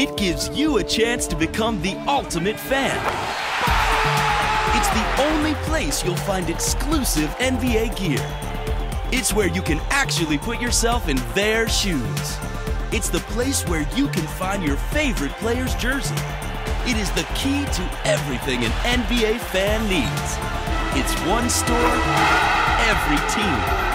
It gives you a chance to become the ultimate fan. It's the only place you'll find exclusive NBA gear. It's where you can actually put yourself in their shoes. It's the place where you can find your favorite player's jersey. It is the key to everything an NBA fan needs. It's one store, every team.